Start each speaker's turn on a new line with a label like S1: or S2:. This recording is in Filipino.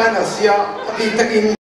S1: Asia, Ati Takin